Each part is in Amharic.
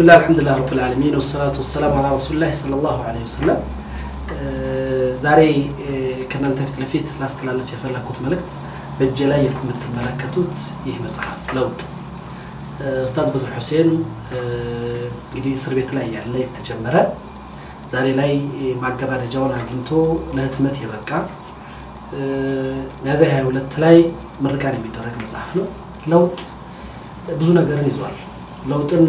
ብስሚላህ አልሐምዱሊላህ ረብል ዓለሚን ወሰላቱ ወሰላሙ አላ ረሱሊላህ ሰለላሁ ዐለይሂ ወሰለም። ዛሬ ከእናንተ ፊት ለፊት ላስተላለፍ የፈለግኩት መልእክት በእጄ ላይ የምትመለከቱት ይህ መጽሐፍ ለውጥ ኡስታዝ በድር ሁሴን እንግዲህ እስር ቤት ላይ ያለ የተጀመረ ዛሬ ላይ ማገባደጃውን አግኝቶ ለህትመት የበቃ ሚያዝያ 22 ላይ ምርቃን የሚደረግ መጽሐፍ ነው። ለውጥ ብዙ ነገርን ይዟል። ለውጥን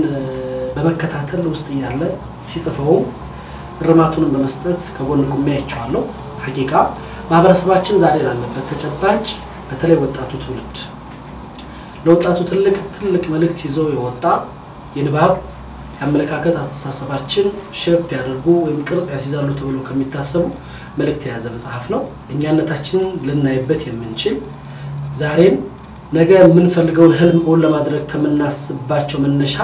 በመከታተል ውስጥ እያለ ሲጽፈውም እርማቱንም በመስጠት ከጎን ቁሜ አይቼዋለሁ። ሀቂቃ ማህበረሰባችን ዛሬ ላለበት ተጨባጭ በተለይ ወጣቱ ትውልድ ለወጣቱ ትልቅ ትልቅ መልእክት ይዞ የወጣ የንባብ የአመለካከት አስተሳሰባችን ሸፕ ያደርጉ ወይም ቅርጽ ያስይዛሉ ተብሎ ከሚታሰቡ መልእክት የያዘ መጽሐፍ ነው። እኛነታችንን ልናይበት የምንችል ዛሬን ነገ የምንፈልገውን ህልም እውን ለማድረግ ከምናስባቸው መነሻ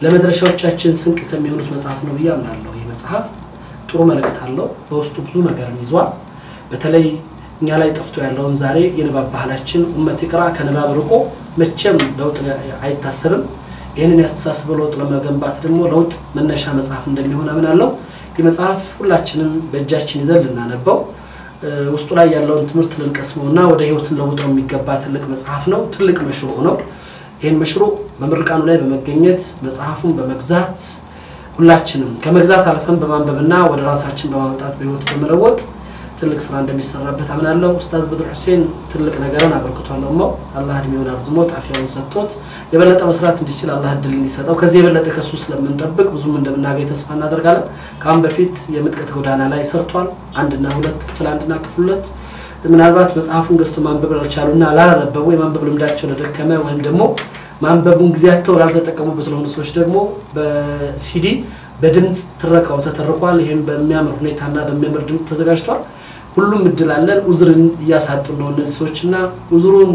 ለመድረሻዎቻችን ስንቅ ከሚሆኑት መጽሐፍ ነው ብዬ አምናለሁ። ይህ መጽሐፍ ጥሩ መልእክት አለው። በውስጡ ብዙ ነገርን ይዟል። በተለይ እኛ ላይ ጠፍቶ ያለውን ዛሬ የንባብ ባህላችን ኡመት ይቅራ ከንባብ ርቆ መቼም ለውጥ አይታሰብም። ይህንን ያስተሳሰበ ለውጥ ለመገንባት ደግሞ ለውጥ መነሻ መጽሐፍ እንደሚሆን አምናለሁ። ይህ መጽሐፍ ሁላችንም በእጃችን ይዘን ልናነበው ውስጡ ላይ ያለውን ትምህርት ልንቀስመው እና ወደ ህይወትን ለውጠው የሚገባ ትልቅ መጽሐፍ ነው። ትልቅ መሽሮ ነው። ይህን መሽሮ በምርቃኑ ላይ በመገኘት መጽሐፉን በመግዛት ሁላችንም ከመግዛት አልፈን በማንበብና ወደ ራሳችን በማምጣት በህይወት በመለወጥ ትልቅ ስራ እንደሚሰራበት አምናለሁ። ኡስታዝ በድር ሁሴን ትልቅ ነገርን አበርክቷል። እማው አላህ እድሜውን አርዝሞት አፊያውን ሰጥቶት የበለጠ መስራት እንዲችል አላህ እድል እንዲሰጠው ከዚህ የበለጠ ከሱ ስለምንጠብቅ ብዙም እንደምናገኝ ተስፋ እናደርጋለን። ከአሁን በፊት የምጥቀት ጎዳና ላይ ሰርቷል። አንድና ሁለት ክፍል አንድና ክፍል ሁለት ምናልባት መጽሐፉን ገዝተው ማንበብ ላልቻሉና ላላነበቡ የማንበብ ልምዳቸው ለደከመ ወይም ደግሞ ማንበቡን ጊዜያቸው ላልተጠቀሙበት ለሆኑ ሰዎች ደግሞ በሲዲ በድምፅ ትረካው ተተርኳል። ይህም በሚያምር ሁኔታና በሚያምር ድምፅ ተዘጋጅቷል። ሁሉም እድል አለን። ኡዝርን እያሳጡን ነው እነዚህ ሰዎች እና ኡዝሩን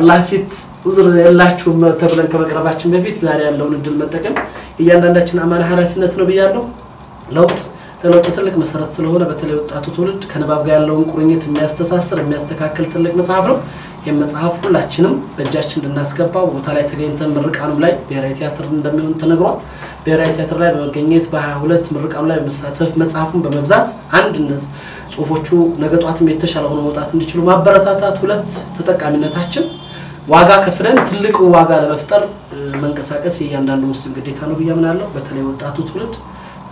አላህ ፊት ኡዝር የላችሁም ተብለን ከመቅረባችን በፊት ዛሬ ያለውን እድል መጠቀም እያንዳንዳችን አማና ኃላፊነት ነው ብያለሁ። ለውጥ ለለውጥ ትልቅ መሰረት ስለሆነ በተለይ ወጣቱ ትውልድ ከንባብ ጋር ያለውን ቁርኝት የሚያስተሳስር የሚያስተካክል ትልቅ መጽሐፍ ነው። ይህም መጽሐፍ ሁላችንም በእጃችን እንድናስገባው ቦታ ላይ ተገኝተን ምርቃኑም ላይ ብሔራዊ ቲያትር እንደሚሆን ተነግሯል። ብሔራዊ ቲያትር ላይ በመገኘት በ22 ምርቃኑ ላይ በመሳተፍ መጽሐፉን በመግዛት አንድነት ጽሁፎቹ ነገ ጧትም የተሻለ ሆኖ መውጣት እንዲችሉ ማበረታታት፣ ሁለት ተጠቃሚነታችን ዋጋ ከፍለን ትልቅ ዋጋ ለመፍጠር መንቀሳቀስ የእያንዳንዱ ሙስሊም ግዴታ ነው ብዬ አምናለሁ። በተለይ ወጣቱ ትውልድ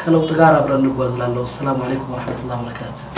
ከለውጥ ጋር አብረን እንጓዝ እላለሁ። አሰላሙ አለይኩም ወረሕመቱላሂ ወበረካቱ።